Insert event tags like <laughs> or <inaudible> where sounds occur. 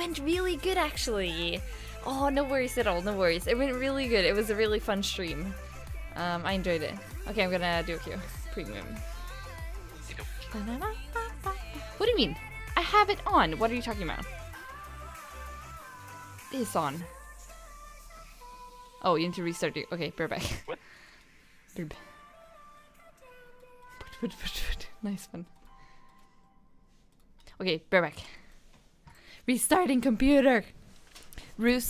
went really good actually. Oh, no worries at all, no worries. It went really good. It was a really fun stream. Um, I enjoyed it. Okay, I'm gonna do a queue. Premium. What do you mean? I have it on. What are you talking about? It's on. Oh, you need to restart it. Okay, bear back. What? Bear ba- <laughs> nice one. Okay, bear back. Restarting computer. Roost.